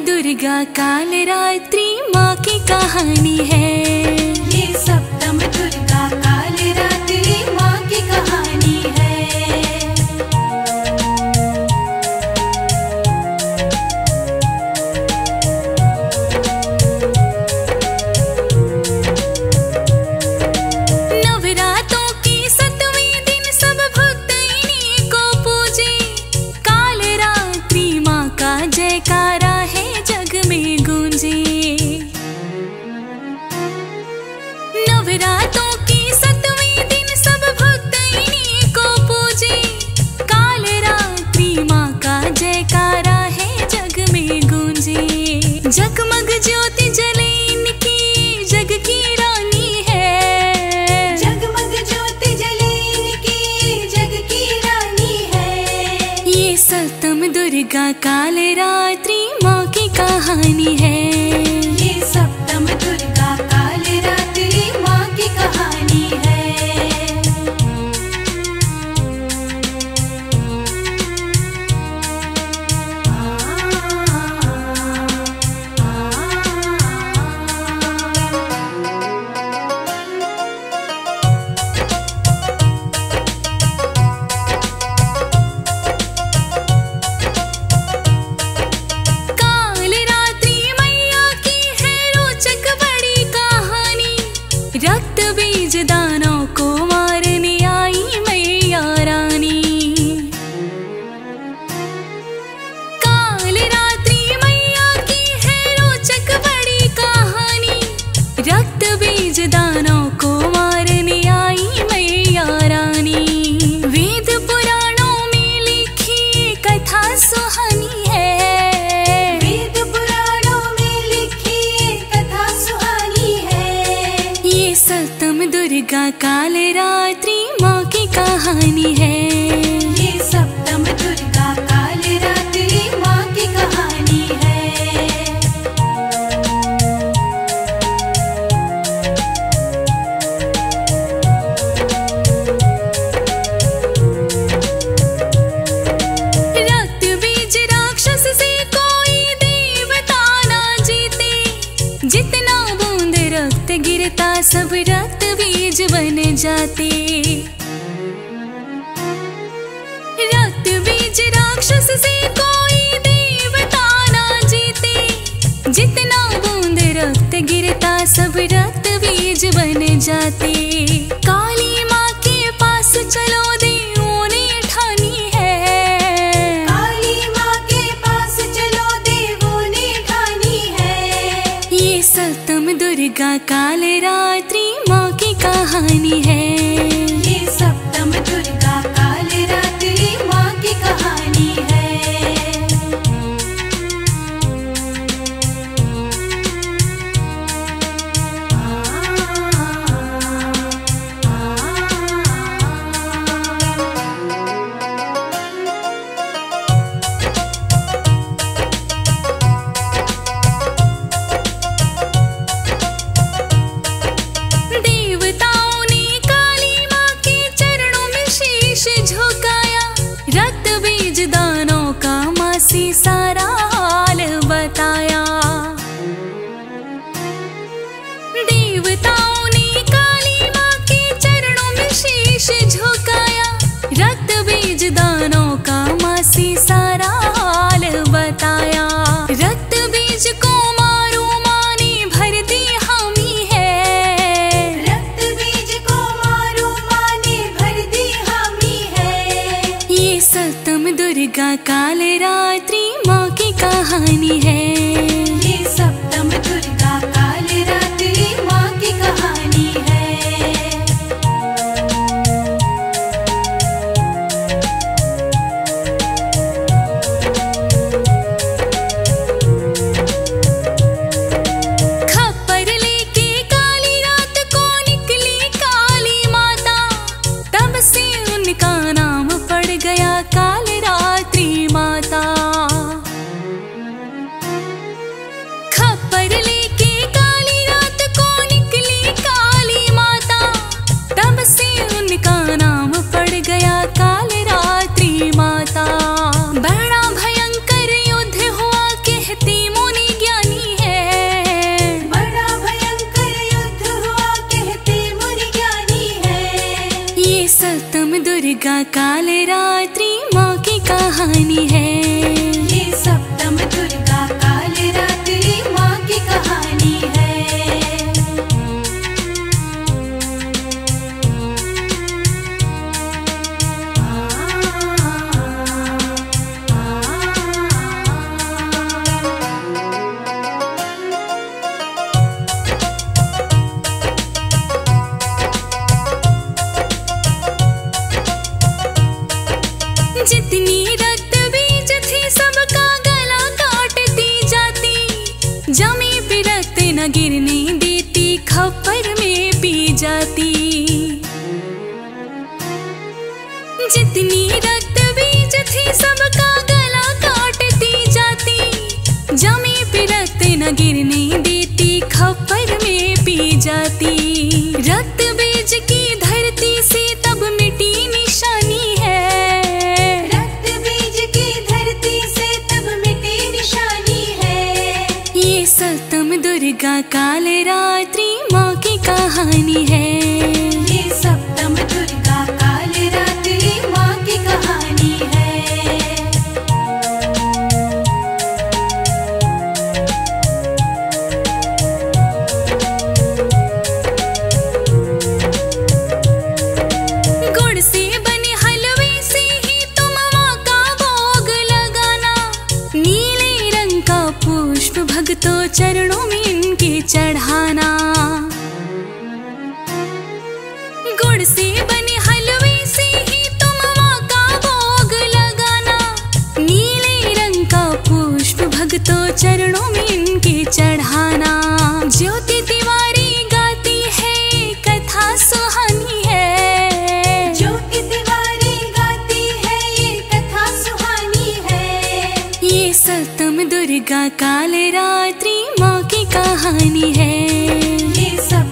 दुर्गा काल रात्रि माँ की कहानी है। सप्तम दुर्गा काल रात्रि माँ की कहानी है। ये सप्तम दुर्गा दुर्गा काल रात्रि माँ की कहानी है। ये सप्तम दुर्गा काल रात्रि माँ की कहानी है। रक्त बीज राक्षस से कोई देवता ना जीते। जितना बूंद रक्त गिरता सब रक्त बीज बन जाते। रक्त बीज राक्षस से कोई देवता ना जीते। जितना बूंद रक्त गिरता सब रक्त बीज बन जाते। काली माँ के पास चलो देवों ने ठानी है। काली माँ के पास चलो देवों ने ठानी है। ये सप्तम दुर्गा काल रात्रि कहानी है। सारा हाल बताया। देवताओं ने काली माँ के चरणों में शीश झुकाया। रक्त बीज दानों का सप्तम दुर्गा काल रात्रि माँ की कहानी है। ये सप्तम दुर्गा दुर्गा काल रात्रि माँ की कहानी है। जितनी रक्त बीज थी, सबका गला काटती जाती। जमी पे रक्त न गिरने देती खपर में पी जाती। जितनी रक्त दुर्गा काल रात्रि माँ की कहानी है। ये सप्तम दुर्गा काल रात्रि माँ की कहानी है। गुड़ से बने हलवे से ही तुम माँ का भोग लगाना। नीले रंग का पुष्प भक्तों चरणों में चरणों में इनके चढ़ाना। ज्योति तिवारी गाती है कथा सुहानी है। ज्योति तिवारी गाती है ये कथा सुहानी है। ये सप्तम दुर्गा काल रात्रि माँ की कहानी है। ये सब